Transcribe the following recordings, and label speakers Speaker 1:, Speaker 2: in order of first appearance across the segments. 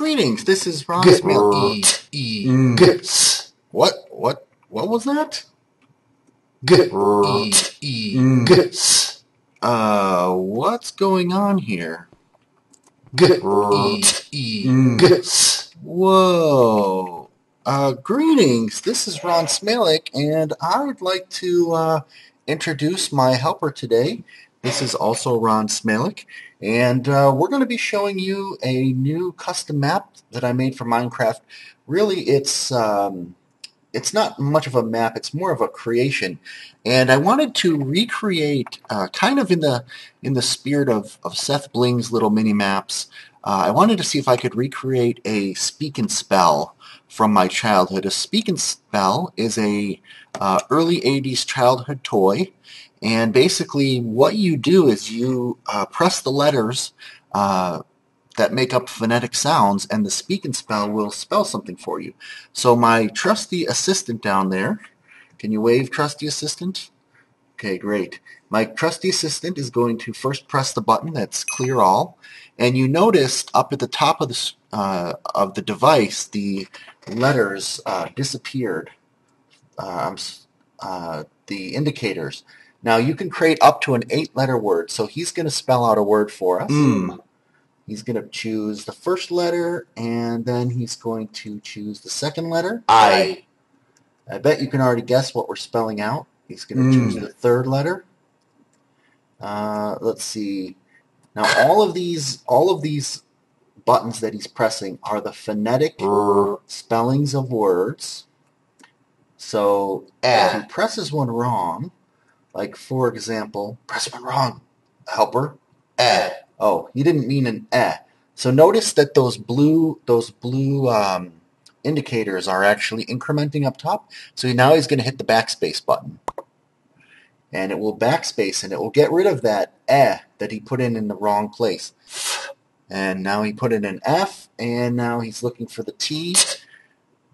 Speaker 1: Greetings, this is Ron
Speaker 2: Good.
Speaker 1: E, E.
Speaker 2: Gs.
Speaker 1: What, what, what was that?
Speaker 2: G.
Speaker 1: E, E.
Speaker 2: Gs.
Speaker 1: Uh, what's going on here?
Speaker 2: G.
Speaker 1: E, E.
Speaker 2: Gs.
Speaker 1: Whoa. Uh, greetings, this is Ron Smalec, and I would like to, uh, introduce my helper today. This is also Ron Smalec, and uh, we're going to be showing you a new custom map that I made for Minecraft. Really, it's um, it's not much of a map; it's more of a creation. And I wanted to recreate, uh, kind of in the in the spirit of, of SethBling's little mini maps. Uh, I wanted to see if I could recreate a speak and spell from my childhood. A speak and spell is a uh, early '80s childhood toy. And basically, what you do is you uh, press the letters uh, that make up phonetic sounds, and the speak and spell will spell something for you. So my trusty assistant down there, can you wave, trusty assistant? Okay, great. My trusty assistant is going to first press the button that's clear all, and you noticed up at the top of the uh, of the device the letters uh, disappeared. Uh, uh, the indicators. Now you can create up to an eight-letter word. So he's going to spell out a word for us.
Speaker 2: Mm.
Speaker 1: He's going to choose the first letter, and then he's going to choose the second letter.
Speaker 2: I.
Speaker 1: I bet you can already guess what we're spelling out. He's going to
Speaker 2: Mm.
Speaker 1: choose the third letter. Uh, let's see. Now all of these, all of these buttons that he's pressing are the phonetic
Speaker 2: R.
Speaker 1: spellings of words. So if he presses one wrong, like for example, press one wrong, helper.
Speaker 2: Eh.
Speaker 1: Oh, he didn't mean an eh. So notice that those blue those blue um, indicators are actually incrementing up top. So now he's going to hit the backspace button. And it will backspace and it will get rid of that eh that he put in in the wrong place. And now he put in an F and now he's looking for the T.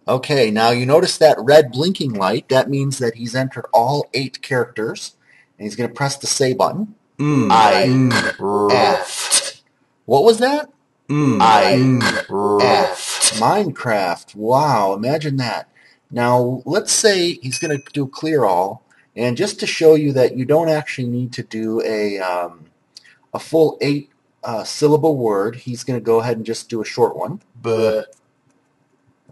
Speaker 1: Okay, now you notice that red blinking light. That means that he's entered all eight characters. And he's going to press the say button.
Speaker 2: Mm.
Speaker 1: I.
Speaker 2: Mm.
Speaker 1: F. What was that?
Speaker 2: Mm.
Speaker 1: I.
Speaker 2: Mm.
Speaker 1: F. Minecraft. Wow, imagine that. Now, let's say he's going to do clear all, and just to show you that you don't actually need to do a um, a full eight uh, syllable word, he's going to go ahead and just do a short one.
Speaker 2: B.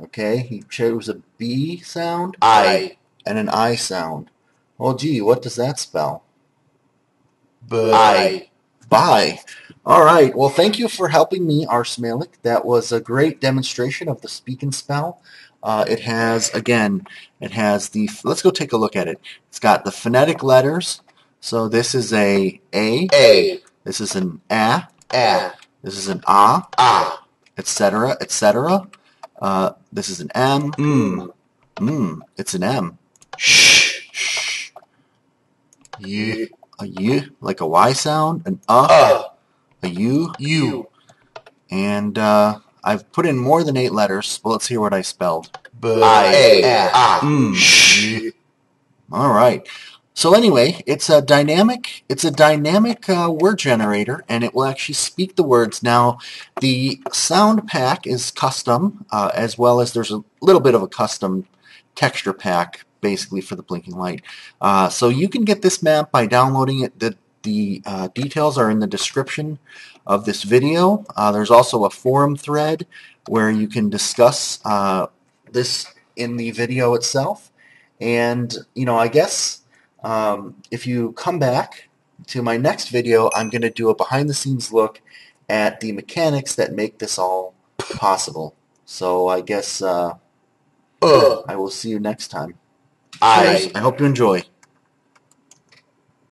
Speaker 1: Okay, he chose a B sound
Speaker 2: I.
Speaker 1: and an I sound. Well, gee, what does that spell?
Speaker 2: Bye.
Speaker 1: Bye. All right. Well, thank you for helping me, R. Smalec. That was a great demonstration of the speak and spell. Uh, it has, again, it has the, let's go take a look at it. It's got the phonetic letters. So this is a A,
Speaker 2: A.
Speaker 1: this is an A,
Speaker 2: A.
Speaker 1: this is an A,
Speaker 2: Ah.
Speaker 1: etc., etc. Uh, this is an M.
Speaker 2: Mm.
Speaker 1: Mm, it's an M.
Speaker 2: Shh.
Speaker 1: Shh. Y, a Y, like a Y sound, an Uh,
Speaker 2: Uh.
Speaker 1: a U,
Speaker 2: You.
Speaker 1: And uh, I've put in more than eight letters. Well, let's hear what I spelled.
Speaker 2: B. I. A. Ah.
Speaker 1: Mm.
Speaker 2: Shh.
Speaker 1: All right. So anyway, it's a dynamic. It's a dynamic uh, word generator, and it will actually speak the words. Now, the sound pack is custom, uh, as well as there's a little bit of a custom texture pack, basically for the blinking light. Uh, so you can get this map by downloading it. The the uh, details are in the description of this video. Uh, there's also a forum thread where you can discuss uh, this in the video itself. And, you know, I guess um, if you come back to my next video, I'm going to do a behind-the-scenes look at the mechanics that make this all possible. So I guess uh,
Speaker 2: Uh.
Speaker 1: I will see you next time.
Speaker 2: I.
Speaker 1: I hope you enjoy.